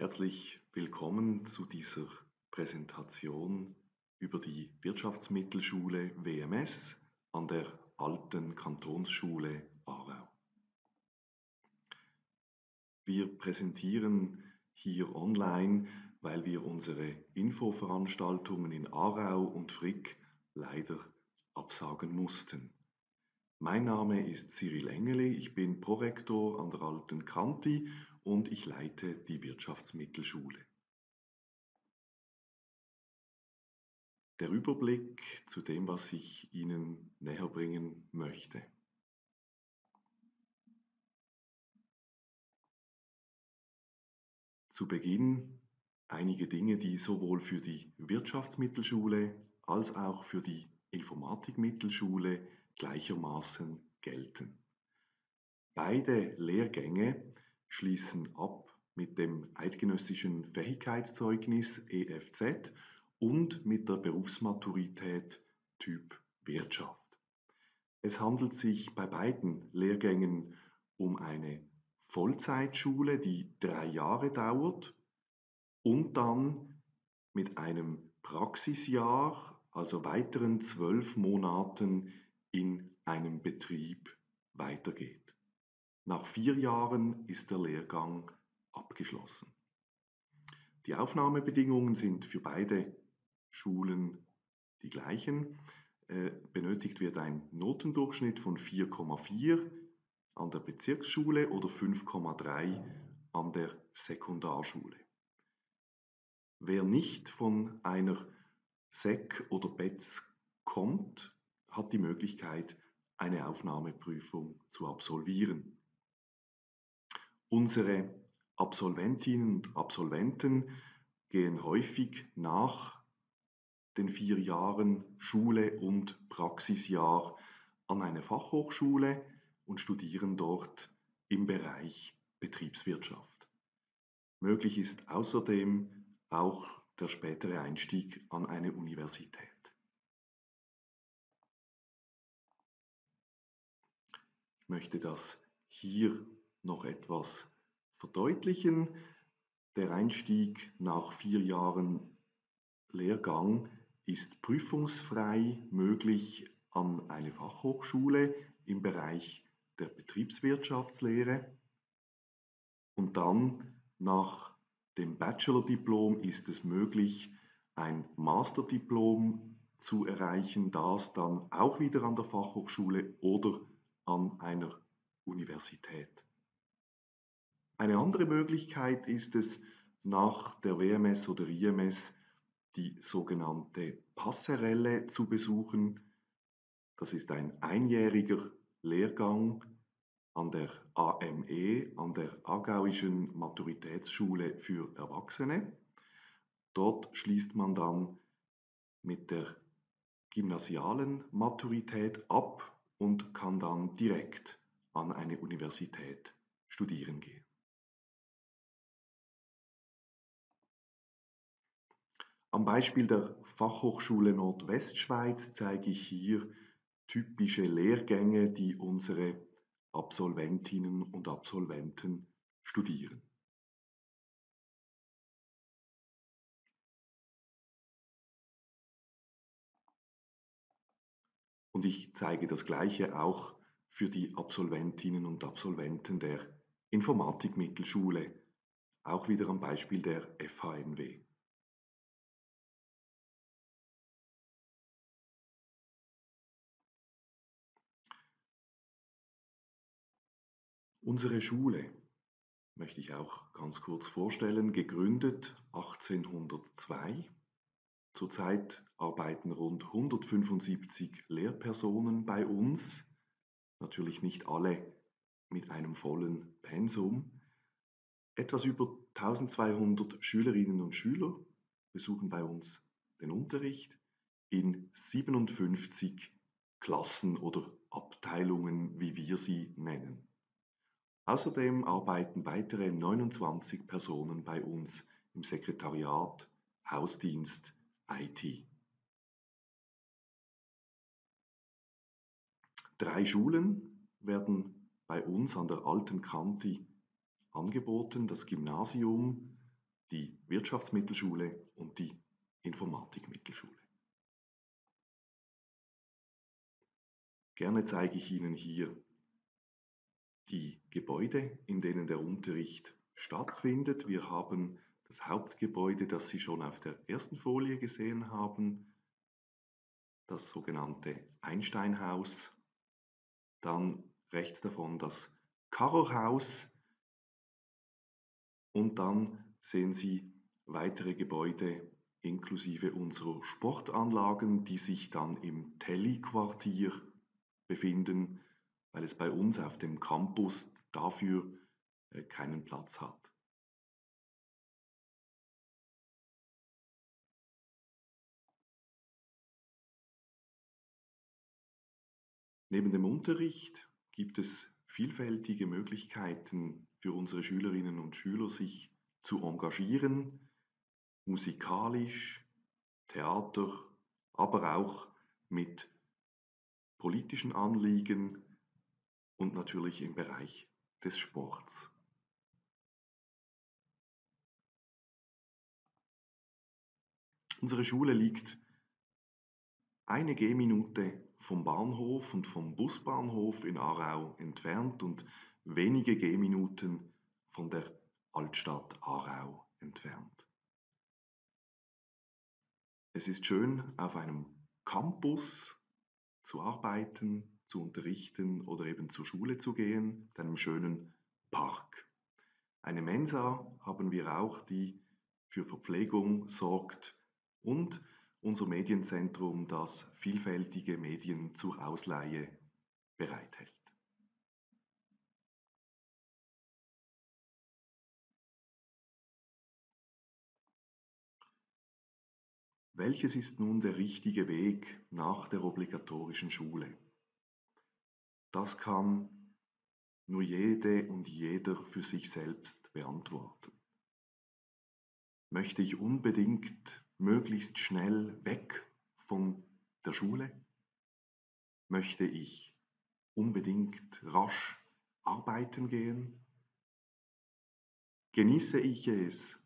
Herzlich willkommen zu dieser Präsentation über die Wirtschaftsmittelschule WMS an der Alten Kantonsschule Aarau. Wir präsentieren hier online, weil wir unsere Infoveranstaltungen in Aarau und Frick leider absagen mussten. Mein Name ist Cyril Engeli, ich bin Prorektor an der Alten Kanti und ich leite die Wirtschaftsmittelschule. Der Überblick zu dem, was ich Ihnen näher bringen möchte. Zu Beginn einige Dinge, die sowohl für die Wirtschaftsmittelschule als auch für die Informatikmittelschule gleichermaßen gelten. Beide Lehrgänge schließen ab mit dem eidgenössischen Fähigkeitszeugnis EFZ und mit der Berufsmaturität Typ Wirtschaft. Es handelt sich bei beiden Lehrgängen um eine Vollzeitschule, die drei Jahre dauert und dann mit einem Praxisjahr, also weiteren zwölf Monaten in einem Betrieb weitergeht. Nach vier Jahren ist der Lehrgang abgeschlossen. Die Aufnahmebedingungen sind für beide Schulen die gleichen. Äh, benötigt wird ein Notendurchschnitt von 4,4 an der Bezirksschule oder 5,3 an der Sekundarschule. Wer nicht von einer SEC oder BETS kommt, hat die Möglichkeit, eine Aufnahmeprüfung zu absolvieren. Unsere Absolventinnen und Absolventen gehen häufig nach den vier Jahren Schule und Praxisjahr an eine Fachhochschule und studieren dort im Bereich Betriebswirtschaft. Möglich ist außerdem auch der spätere Einstieg an eine Universität. möchte das hier noch etwas verdeutlichen. Der Einstieg nach vier Jahren Lehrgang ist prüfungsfrei möglich an eine Fachhochschule im Bereich der Betriebswirtschaftslehre. Und dann nach dem Bachelordiplom ist es möglich, ein Masterdiplom zu erreichen, das dann auch wieder an der Fachhochschule oder an einer Universität. Eine andere Möglichkeit ist es, nach der WMS oder IMS die sogenannte Passerelle zu besuchen. Das ist ein einjähriger Lehrgang an der AME, an der Aargauischen Maturitätsschule für Erwachsene. Dort schließt man dann mit der gymnasialen Maturität ab und kann dann direkt an eine Universität studieren gehen. Am Beispiel der Fachhochschule Nordwestschweiz zeige ich hier typische Lehrgänge, die unsere Absolventinnen und Absolventen studieren. Und ich zeige das Gleiche auch für die Absolventinnen und Absolventen der Informatikmittelschule, auch wieder am Beispiel der FHNW. Unsere Schule möchte ich auch ganz kurz vorstellen, gegründet 1802 Zurzeit arbeiten rund 175 Lehrpersonen bei uns, natürlich nicht alle mit einem vollen Pensum. Etwas über 1200 Schülerinnen und Schüler besuchen bei uns den Unterricht in 57 Klassen oder Abteilungen, wie wir sie nennen. Außerdem arbeiten weitere 29 Personen bei uns im Sekretariat, Hausdienst, IT. Drei Schulen werden bei uns an der Alten Kanti angeboten. Das Gymnasium, die Wirtschaftsmittelschule und die Informatikmittelschule. Gerne zeige ich Ihnen hier die Gebäude, in denen der Unterricht stattfindet. Wir haben das Hauptgebäude, das Sie schon auf der ersten Folie gesehen haben, das sogenannte Einsteinhaus. Dann rechts davon das Karorhaus und dann sehen Sie weitere Gebäude inklusive unserer Sportanlagen, die sich dann im Telly-Quartier befinden, weil es bei uns auf dem Campus dafür äh, keinen Platz hat. Neben dem Unterricht gibt es vielfältige Möglichkeiten für unsere Schülerinnen und Schüler, sich zu engagieren, musikalisch, Theater, aber auch mit politischen Anliegen und natürlich im Bereich des Sports. Unsere Schule liegt eine Gehminute vom Bahnhof und vom Busbahnhof in Aarau entfernt und wenige Gehminuten von der Altstadt Aarau entfernt. Es ist schön, auf einem Campus zu arbeiten, zu unterrichten oder eben zur Schule zu gehen, in einem schönen Park. Eine Mensa haben wir auch, die für Verpflegung sorgt und unser Medienzentrum, das vielfältige Medien zur Ausleihe bereithält. Welches ist nun der richtige Weg nach der obligatorischen Schule? Das kann nur jede und jeder für sich selbst beantworten. Möchte ich unbedingt möglichst schnell weg von der Schule? Möchte ich unbedingt rasch arbeiten gehen? Genieße ich es,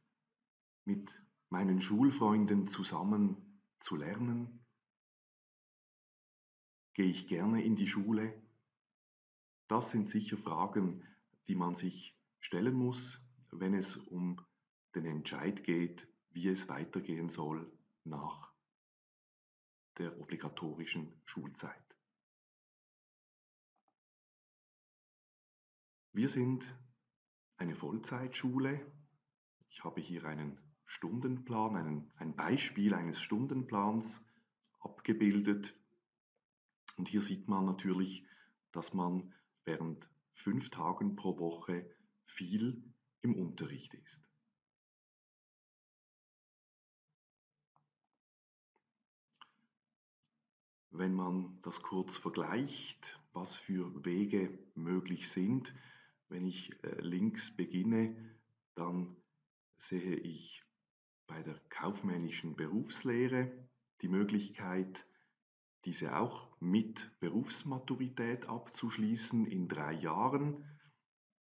mit meinen Schulfreunden zusammen zu lernen? Gehe ich gerne in die Schule? Das sind sicher Fragen, die man sich stellen muss, wenn es um den Entscheid geht, wie es weitergehen soll nach der obligatorischen Schulzeit. Wir sind eine Vollzeitschule. Ich habe hier einen Stundenplan, einen, ein Beispiel eines Stundenplans abgebildet. Und hier sieht man natürlich, dass man während fünf Tagen pro Woche viel im Unterricht ist. Wenn man das kurz vergleicht, was für Wege möglich sind, wenn ich äh, links beginne, dann sehe ich bei der kaufmännischen Berufslehre die Möglichkeit, diese auch mit Berufsmaturität abzuschließen in drei Jahren.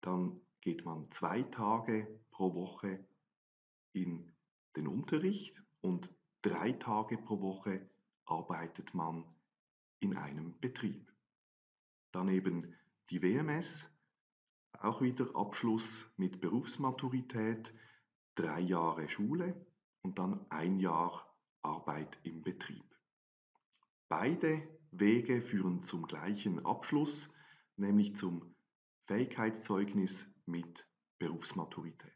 Dann geht man zwei Tage pro Woche in den Unterricht und drei Tage pro Woche arbeitet man in einem Betrieb. Daneben die WMS, auch wieder Abschluss mit Berufsmaturität, drei Jahre Schule und dann ein Jahr Arbeit im Betrieb. Beide Wege führen zum gleichen Abschluss, nämlich zum Fähigkeitszeugnis mit Berufsmaturität.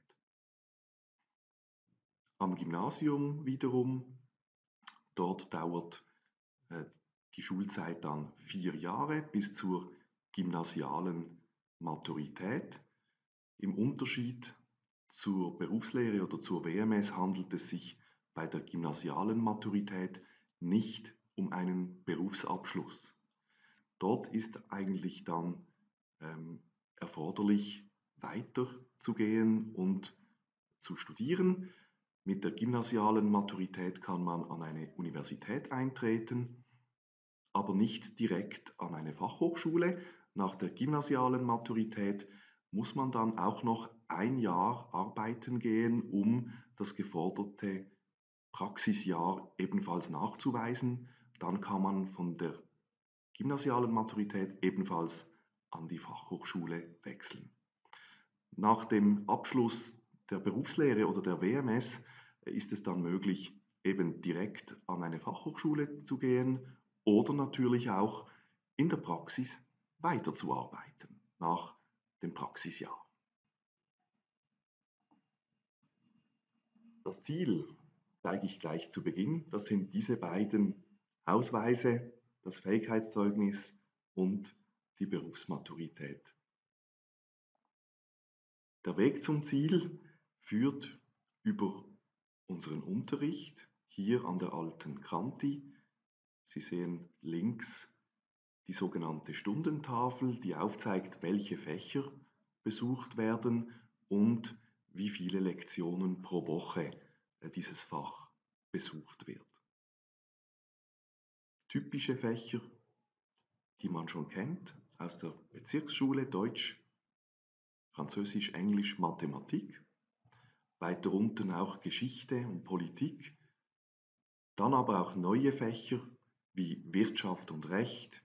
Am Gymnasium wiederum, dort dauert äh, die Schulzeit dann vier Jahre bis zur gymnasialen Maturität. Im Unterschied zur Berufslehre oder zur WMS handelt es sich bei der gymnasialen Maturität nicht um einen Berufsabschluss. Dort ist eigentlich dann ähm, erforderlich, weiterzugehen und zu studieren. Mit der gymnasialen Maturität kann man an eine Universität eintreten, aber nicht direkt an eine Fachhochschule. Nach der gymnasialen Maturität muss man dann auch noch ein Jahr arbeiten gehen, um das geforderte Praxisjahr ebenfalls nachzuweisen. Dann kann man von der gymnasialen Maturität ebenfalls an die Fachhochschule wechseln. Nach dem Abschluss der Berufslehre oder der WMS ist es dann möglich, eben direkt an eine Fachhochschule zu gehen oder natürlich auch in der Praxis weiterzuarbeiten nach dem Praxisjahr. Das Ziel zeige ich gleich zu Beginn. Das sind diese beiden Ausweise, das Fähigkeitszeugnis und die Berufsmaturität. Der Weg zum Ziel führt über unseren Unterricht hier an der alten Kranti. Sie sehen links die sogenannte Stundentafel, die aufzeigt, welche Fächer besucht werden und wie viele Lektionen pro Woche äh, dieses Fach besucht wird. Typische Fächer, die man schon kennt aus der Bezirksschule Deutsch, Französisch, Englisch, Mathematik, weiter unten auch Geschichte und Politik, dann aber auch neue Fächer wie Wirtschaft und Recht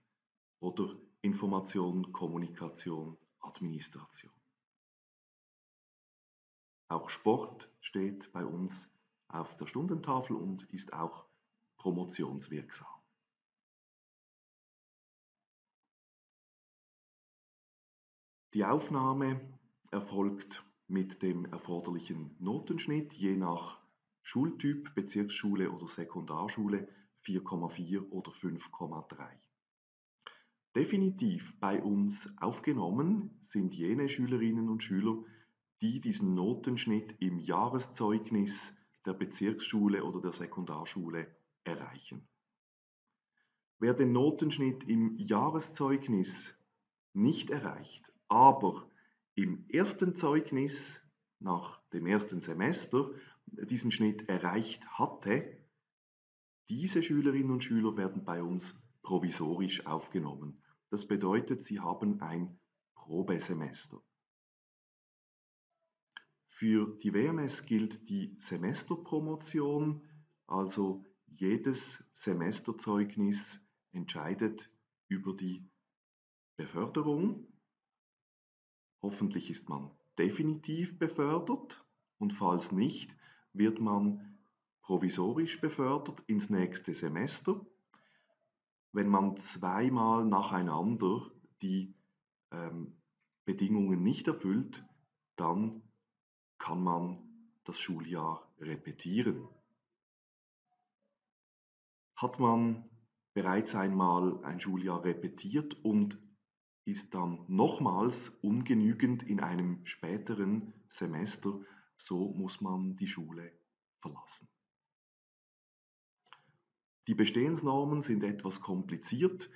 oder Information, Kommunikation, Administration. Auch Sport steht bei uns auf der Stundentafel und ist auch promotionswirksam. Die Aufnahme erfolgt mit dem erforderlichen Notenschnitt je nach Schultyp, Bezirksschule oder Sekundarschule 4,4 oder 5,3. Definitiv bei uns aufgenommen sind jene Schülerinnen und Schüler, die diesen Notenschnitt im Jahreszeugnis der Bezirksschule oder der Sekundarschule erreichen. Wer den Notenschnitt im Jahreszeugnis nicht erreicht, aber im ersten Zeugnis nach dem ersten Semester diesen Schnitt erreicht hatte, diese Schülerinnen und Schüler werden bei uns provisorisch aufgenommen. Das bedeutet, sie haben ein Probesemester. Für die WMS gilt die Semesterpromotion, also jedes Semesterzeugnis entscheidet über die Beförderung Hoffentlich ist man definitiv befördert und falls nicht, wird man provisorisch befördert ins nächste Semester. Wenn man zweimal nacheinander die ähm, Bedingungen nicht erfüllt, dann kann man das Schuljahr repetieren. Hat man bereits einmal ein Schuljahr repetiert und ist dann nochmals ungenügend in einem späteren Semester, so muss man die Schule verlassen. Die Bestehensnormen sind etwas kompliziert.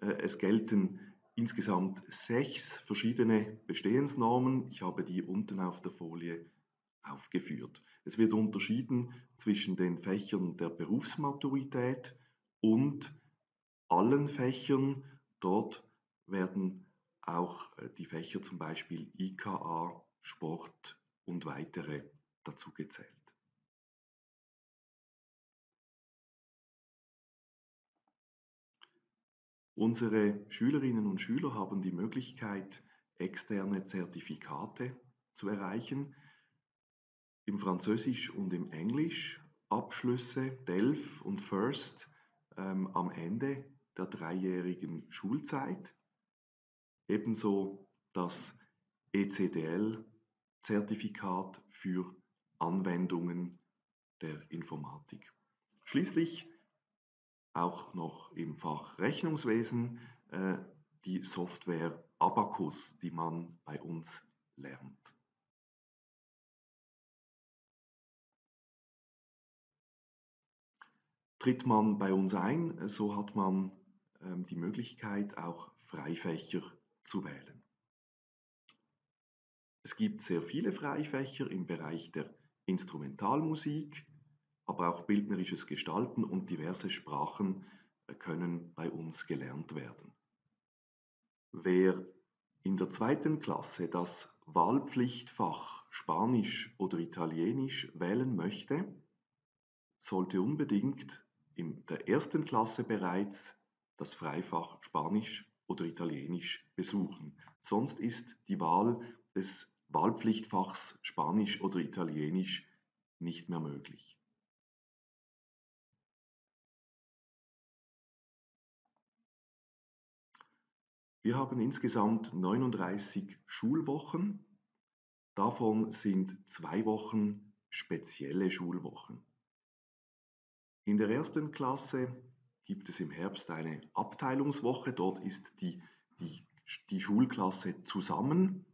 Äh, es gelten insgesamt sechs verschiedene Bestehensnormen. Ich habe die unten auf der Folie aufgeführt. Es wird unterschieden zwischen den Fächern der Berufsmaturität und allen Fächern. Dort werden auch äh, die Fächer zum Beispiel IKA, Sport und weitere dazu gezählt. Unsere Schülerinnen und Schüler haben die Möglichkeit, externe Zertifikate zu erreichen. Im Französisch und im Englisch Abschlüsse DELF und FIRST ähm, am Ende der dreijährigen Schulzeit ebenso das ECDL-Zertifikat für Anwendungen der Informatik. Schließlich auch noch im Fach Rechnungswesen äh, die Software Abacus, die man bei uns lernt. Tritt man bei uns ein, so hat man ähm, die Möglichkeit, auch Freifächer zu wählen. Es gibt sehr viele Freifächer im Bereich der Instrumentalmusik, aber auch bildnerisches Gestalten und diverse Sprachen äh, können bei uns gelernt werden. Wer in der zweiten Klasse das Wahlpflichtfach Spanisch oder Italienisch wählen möchte, sollte unbedingt in der ersten Klasse bereits das Freifach Spanisch oder Italienisch besuchen. Sonst ist die Wahl des Wahlpflichtfachs Spanisch oder Italienisch nicht mehr möglich. Wir haben insgesamt 39 Schulwochen. Davon sind zwei Wochen spezielle Schulwochen. In der ersten Klasse gibt es im Herbst eine Abteilungswoche. Dort ist die, die, die Schulklasse zusammen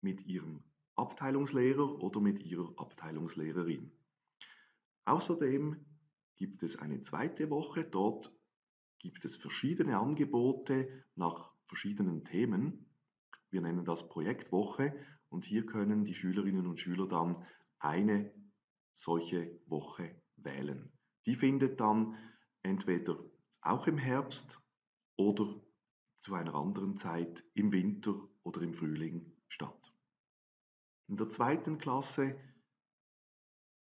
mit ihrem Abteilungslehrer oder mit ihrer Abteilungslehrerin. Außerdem gibt es eine zweite Woche. Dort gibt es verschiedene Angebote nach verschiedenen Themen. Wir nennen das Projektwoche und hier können die Schülerinnen und Schüler dann eine solche Woche wählen. Die findet dann entweder auch im Herbst oder zu einer anderen Zeit im Winter oder im Frühling statt. In der zweiten Klasse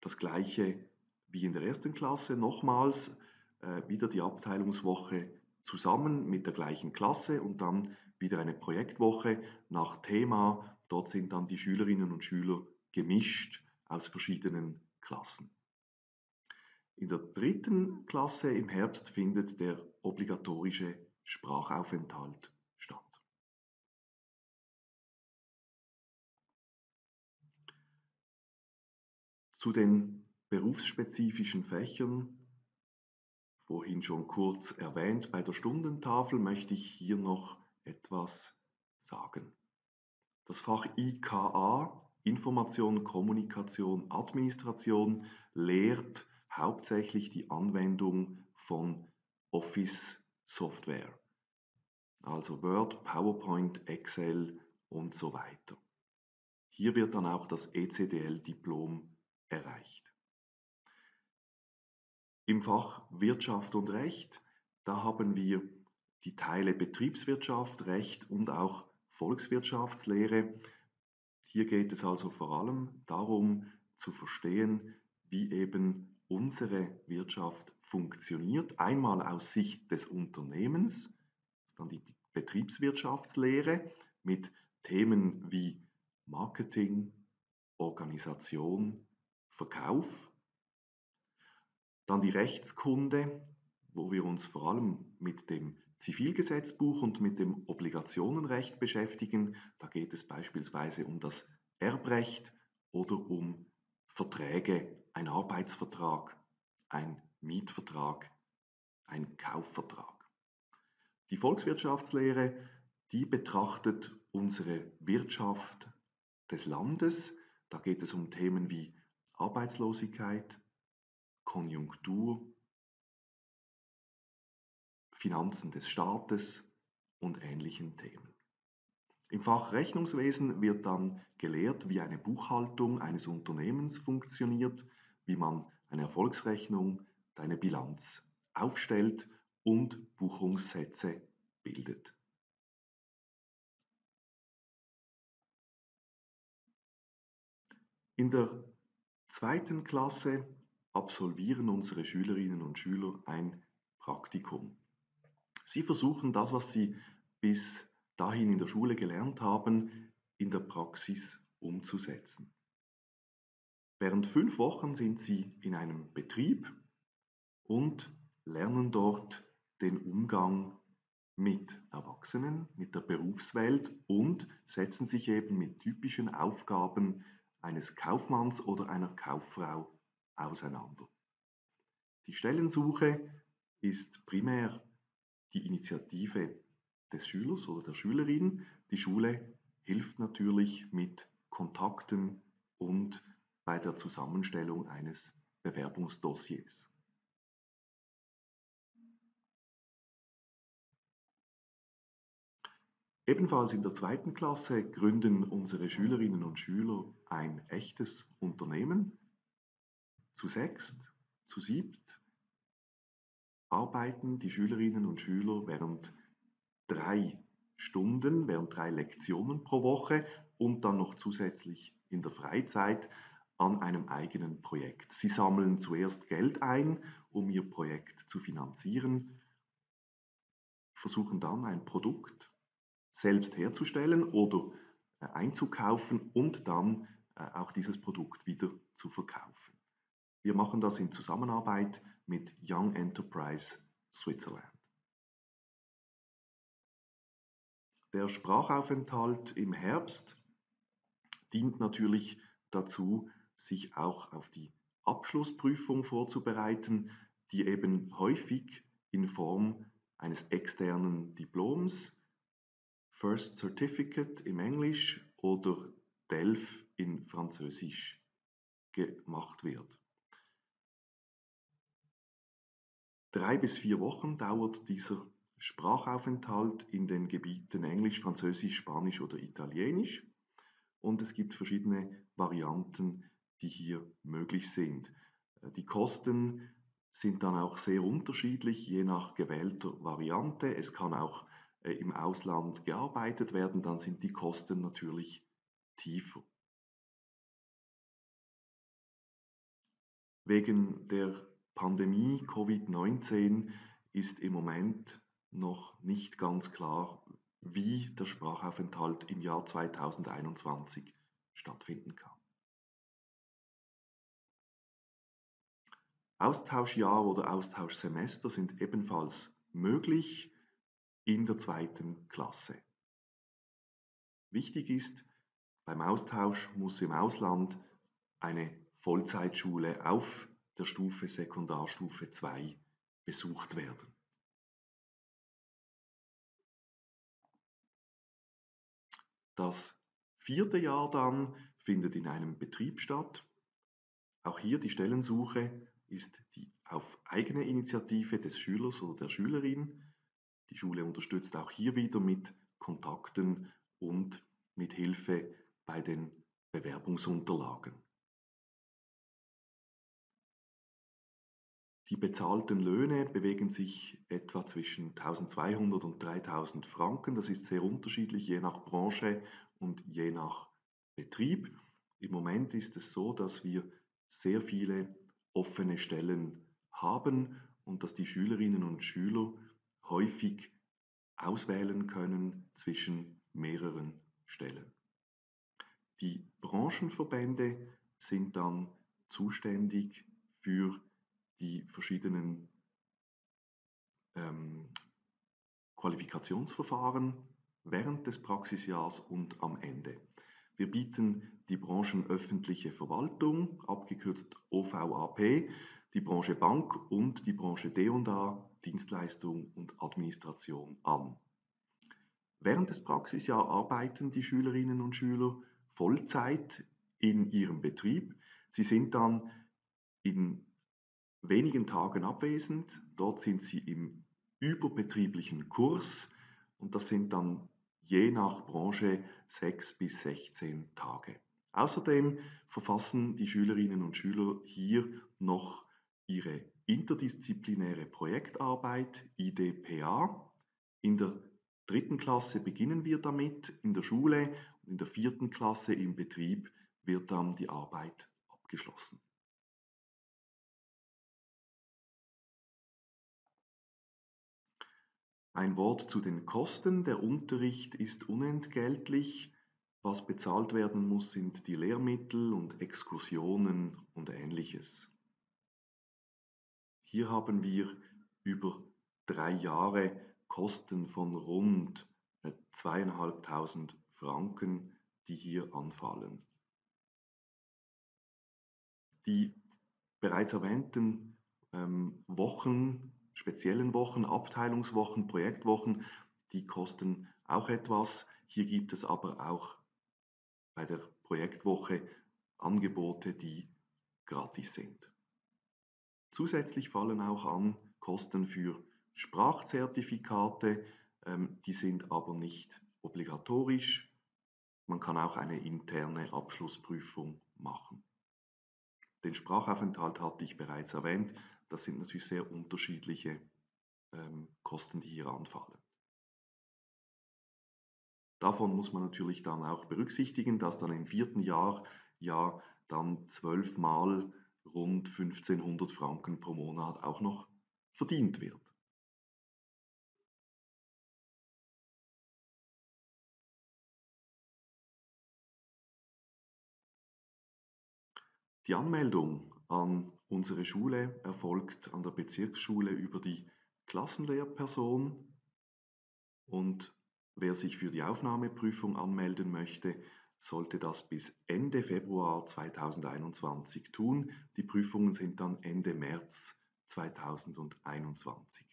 das gleiche wie in der ersten Klasse, nochmals äh, wieder die Abteilungswoche zusammen mit der gleichen Klasse und dann wieder eine Projektwoche nach Thema. Dort sind dann die Schülerinnen und Schüler gemischt aus verschiedenen Klassen. In der dritten Klasse im Herbst findet der obligatorische Sprachaufenthalt statt. Zu den berufsspezifischen Fächern vorhin schon kurz erwähnt, bei der Stundentafel möchte ich hier noch etwas sagen. Das Fach IKA, Information, Kommunikation, Administration, lehrt hauptsächlich die Anwendung von Office-Software, also Word, PowerPoint, Excel und so weiter. Hier wird dann auch das ECDL-Diplom erreicht. Im Fach Wirtschaft und Recht, da haben wir die Teile Betriebswirtschaft, Recht und auch Volkswirtschaftslehre. Hier geht es also vor allem darum zu verstehen, wie eben unsere Wirtschaft funktioniert. Einmal aus Sicht des Unternehmens, dann die Betriebswirtschaftslehre mit Themen wie Marketing, Organisation, Verkauf dann die Rechtskunde, wo wir uns vor allem mit dem Zivilgesetzbuch und mit dem Obligationenrecht beschäftigen. Da geht es beispielsweise um das Erbrecht oder um Verträge, ein Arbeitsvertrag, ein Mietvertrag, ein Kaufvertrag. Die Volkswirtschaftslehre, die betrachtet unsere Wirtschaft des Landes. Da geht es um Themen wie Arbeitslosigkeit, Konjunktur, Finanzen des Staates und ähnlichen Themen. Im Fach Rechnungswesen wird dann gelehrt, wie eine Buchhaltung eines Unternehmens funktioniert, wie man eine Erfolgsrechnung, eine Bilanz aufstellt und Buchungssätze bildet. In der zweiten Klasse absolvieren unsere Schülerinnen und Schüler ein Praktikum. Sie versuchen das, was sie bis dahin in der Schule gelernt haben, in der Praxis umzusetzen. Während fünf Wochen sind sie in einem Betrieb und lernen dort den Umgang mit Erwachsenen, mit der Berufswelt und setzen sich eben mit typischen Aufgaben eines Kaufmanns oder einer Kauffrau auseinander. Die Stellensuche ist primär die Initiative des Schülers oder der Schülerin. Die Schule hilft natürlich mit Kontakten und bei der Zusammenstellung eines Bewerbungsdossiers. Ebenfalls in der zweiten Klasse gründen unsere Schülerinnen und Schüler ein echtes Unternehmen, zu sechst, zu siebt arbeiten die Schülerinnen und Schüler während drei Stunden, während drei Lektionen pro Woche und dann noch zusätzlich in der Freizeit an einem eigenen Projekt. Sie sammeln zuerst Geld ein, um ihr Projekt zu finanzieren, versuchen dann ein Produkt selbst herzustellen oder äh, einzukaufen und dann äh, auch dieses Produkt wieder zu verkaufen. Wir machen das in Zusammenarbeit mit Young Enterprise Switzerland. Der Sprachaufenthalt im Herbst dient natürlich dazu, sich auch auf die Abschlussprüfung vorzubereiten, die eben häufig in Form eines externen Diploms, First Certificate im Englisch oder DELF in Französisch gemacht wird. Drei bis vier Wochen dauert dieser Sprachaufenthalt in den Gebieten Englisch, Französisch, Spanisch oder Italienisch und es gibt verschiedene Varianten, die hier möglich sind. Äh, die Kosten sind dann auch sehr unterschiedlich, je nach gewählter Variante. Es kann auch äh, im Ausland gearbeitet werden, dann sind die Kosten natürlich tiefer. Wegen der Pandemie Covid-19 ist im Moment noch nicht ganz klar, wie der Sprachaufenthalt im Jahr 2021 stattfinden kann. Austauschjahr oder Austauschsemester sind ebenfalls möglich in der zweiten Klasse. Wichtig ist, beim Austausch muss im Ausland eine Vollzeitschule auf der Stufe Sekundarstufe 2 besucht werden. Das vierte Jahr dann findet in einem Betrieb statt. Auch hier die Stellensuche ist die auf eigene Initiative des Schülers oder der Schülerin. Die Schule unterstützt auch hier wieder mit Kontakten und mit Hilfe bei den Bewerbungsunterlagen. Die bezahlten Löhne bewegen sich etwa zwischen 1200 und 3000 Franken. Das ist sehr unterschiedlich, je nach Branche und je nach Betrieb. Im Moment ist es so, dass wir sehr viele offene Stellen haben und dass die Schülerinnen und Schüler häufig auswählen können zwischen mehreren Stellen. Die Branchenverbände sind dann zuständig für die verschiedenen ähm, Qualifikationsverfahren während des Praxisjahrs und am Ende. Wir bieten die Branchen öffentliche Verwaltung, abgekürzt OVAP, die Branche Bank und die Branche D&A, Dienstleistung und Administration an. Während des Praxisjahres arbeiten die Schülerinnen und Schüler Vollzeit in ihrem Betrieb. Sie sind dann in wenigen Tagen abwesend. Dort sind sie im überbetrieblichen Kurs und das sind dann je nach Branche sechs bis 16 Tage. Außerdem verfassen die Schülerinnen und Schüler hier noch ihre interdisziplinäre Projektarbeit IDPA. In der dritten Klasse beginnen wir damit, in der Schule und in der vierten Klasse im Betrieb wird dann die Arbeit abgeschlossen. Ein Wort zu den Kosten. Der Unterricht ist unentgeltlich. Was bezahlt werden muss, sind die Lehrmittel und Exkursionen und ähnliches. Hier haben wir über drei Jahre Kosten von rund äh, zweieinhalbtausend Franken, die hier anfallen. Die bereits erwähnten ähm, Wochen speziellen Wochen, Abteilungswochen, Projektwochen, die kosten auch etwas. Hier gibt es aber auch bei der Projektwoche Angebote, die gratis sind. Zusätzlich fallen auch an Kosten für Sprachzertifikate, ähm, die sind aber nicht obligatorisch. Man kann auch eine interne Abschlussprüfung machen. Den Sprachaufenthalt hatte ich bereits erwähnt. Das sind natürlich sehr unterschiedliche ähm, Kosten, die hier anfallen. Davon muss man natürlich dann auch berücksichtigen, dass dann im vierten Jahr ja dann zwölfmal rund 1500 Franken pro Monat auch noch verdient wird. Die Anmeldung an unsere Schule erfolgt an der Bezirksschule über die Klassenlehrperson und wer sich für die Aufnahmeprüfung anmelden möchte, sollte das bis Ende Februar 2021 tun. Die Prüfungen sind dann Ende März 2021.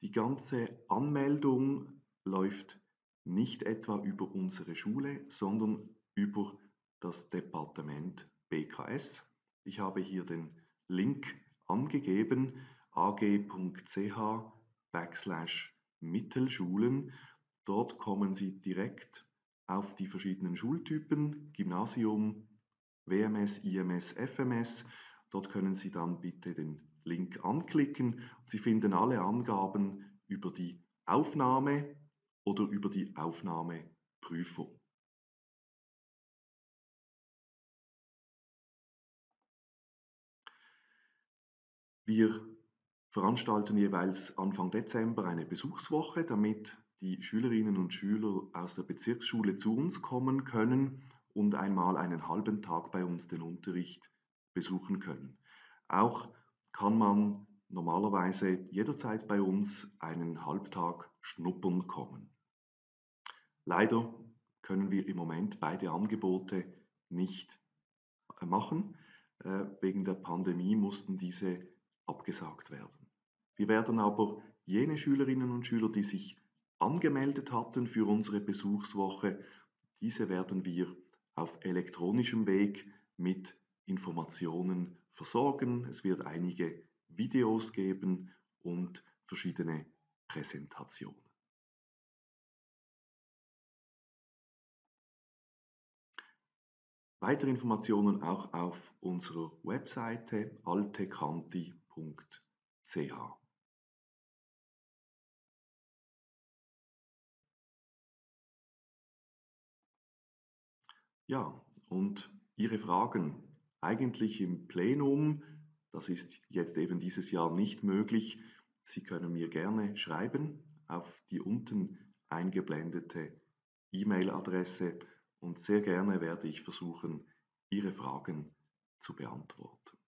Die ganze Anmeldung läuft nicht etwa über unsere Schule, sondern über das Departement BKS. Ich habe hier den Link angegeben, ag.ch backslash Mittelschulen. Dort kommen Sie direkt auf die verschiedenen Schultypen, Gymnasium, WMS, IMS, FMS. Dort können Sie dann bitte den Link anklicken. Sie finden alle Angaben über die Aufnahme oder über die Aufnahmeprüfung. Wir veranstalten jeweils Anfang Dezember eine Besuchswoche, damit die Schülerinnen und Schüler aus der Bezirksschule zu uns kommen können und einmal einen halben Tag bei uns den Unterricht besuchen können. Auch kann man normalerweise jederzeit bei uns einen Halbtag schnuppern kommen. Leider können wir im Moment beide Angebote nicht machen. Äh, wegen der Pandemie mussten diese abgesagt werden. Wir werden aber jene Schülerinnen und Schüler, die sich angemeldet hatten für unsere Besuchswoche, diese werden wir auf elektronischem Weg mit Informationen versorgen. Es wird einige Videos geben und verschiedene Präsentationen. Weitere Informationen auch auf unserer Webseite altekanti.ch ch. Ja, und Ihre Fragen eigentlich im Plenum, das ist jetzt eben dieses Jahr nicht möglich. Sie können mir gerne schreiben auf die unten eingeblendete E-Mail-Adresse und sehr gerne werde ich versuchen, Ihre Fragen zu beantworten.